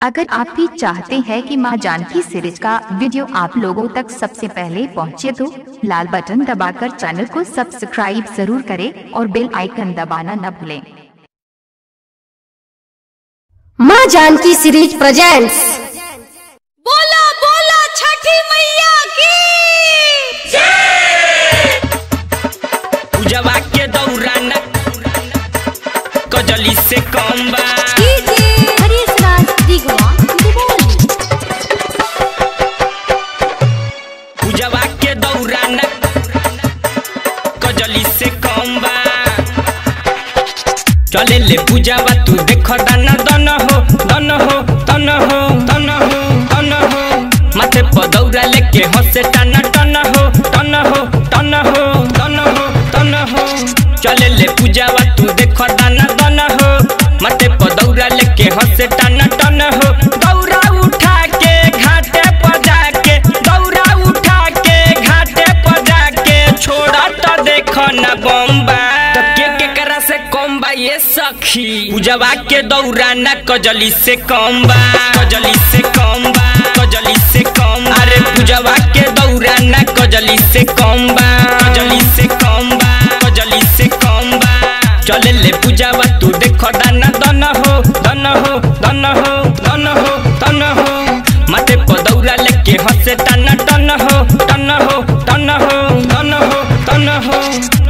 अगर आप भी चाहते हैं कि माँ जानकी सीरीज़ का वीडियो आप लोगों तक सबसे पहले पहुँचे तो लाल बटन दबाकर चैनल को सब्सक्राइब ज़रूर करें और बेल आइकन दबाना न भूलें। माँ जानकी सीरीज़ प्रेजेंट्स बोला बोला छठी मैया की। पूजवा के दौरान कजली से कम बा ले पूजवा तू देख दाना दन हो दन हो तन हो तन हो तन हो। माथे पदौरा लेके हसे टाना, टन हो टन हो टन हो टन हो टन हो। चले ले पूजवा तू देख दाना दन हो। माथे पदौरा लेके हसे टाना सखी। पूजवा के दौरा ना कजली से कम कजली से कम कजली से कम अरे पूजवा के दौरा ना कजली से कम कजली से कम कजली से कम चले ले पूजवा तू देखो दाना, दन हो दन हो दन हो दन हो दन हो। माथे पर दौरा लेके हंसे टन टन हो टन हो टन हो टन हो टन हो।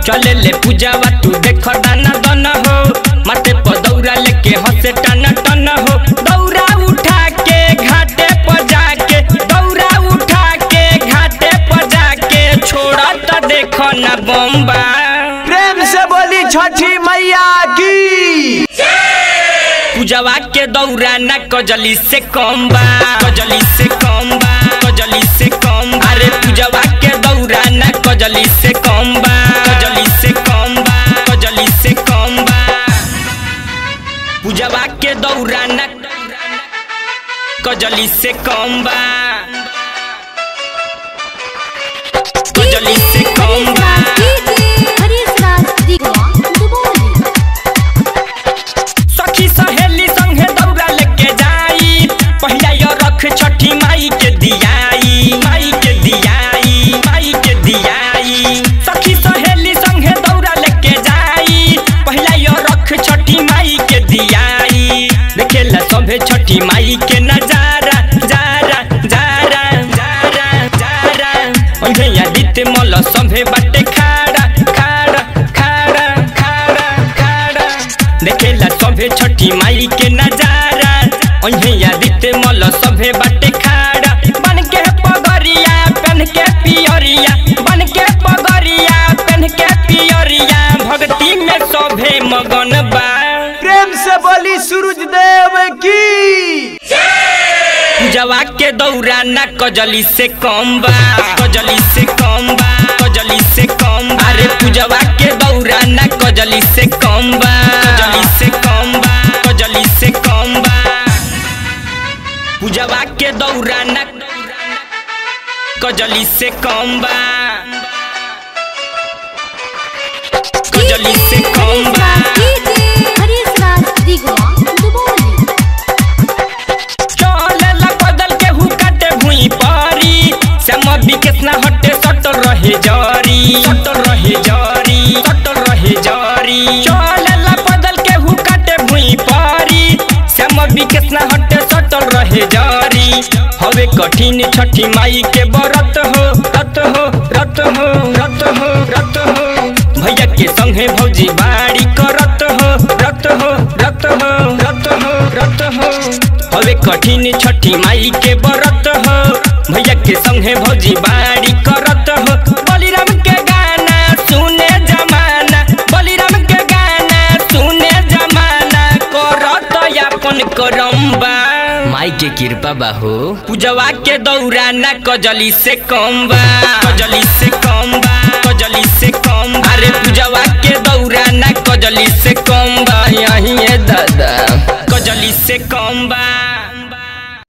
चले ले पूजावा तू देख दाना, दन हो। माथे पर दौरा लेके हंसे टन टन हो। दौरा उठा के घाटे पर जाके दौरा उठा के घाटे पर जाके छोड़ा तो देखो ना बम्बा। प्रेम से बोली छठी मैया की। पूजवा के दौरा ना कजली से कम बा कजली से कम बा कजली से कम अरे पूजवा कजली से कम बा कजली से कम बा सखी सहेली संगे दौरा लेके जाई। पहिला यो रख छठी माई के दियाई माई के दियाई माई के दियाई। सखी सहेली संगे दौरा लेके जाई। पहिला यो रख छठी माई के दियाई। देखेला सभे छठी माई के नज़ारा ओहे यादित मल सभे बाटे खाड़ा खाड़ा खाड़ा खाड़ा खाड़ा। देखेला सभे छठी माई के नज़ारा। ओहे यादित मल सभे बाटे खाड़ा। बन के पगरिया पहन के पियरिया। बन के पगरिया पहन के पियरिया। भक्ति में सभे मगन बा। प्रेम से बोली, सूरज देव की पूजवा के दौरा ना कजली से कम बा। कजली से कम बा। कजली से कम बा। अरे पूजवा के दौरा ना कजली से कम बा। कजली से कम बा। कजली से कम बा। पूजवा के दौरा ना कजली से कम बा। कजली से कम बा। राज दिगवा रहे जारी। रहे जारी। चलेला बदल के हु काटे भुई पारी। श्याम हटे सटल रहे जारी। हवे कठिन छठी माई के बरत हो रत हो रत हो रत हो रत हो। भैया के संगे भौजी बाड़ी करत हो रत हो रत हो रत हो रत हो। हवे कठिन छठी माई के बरत हो भैया के संगे भौजी बाड़ी करत हो। करत करम करम्बा? माई के कृपा बाहो। पूजवा के दौरा ना कजली से कम बा कजली से कम बा कजली से कम बा। अरे पूजवा के दौरा ना कजली से कम बा यही है दादा। कजली से कम बा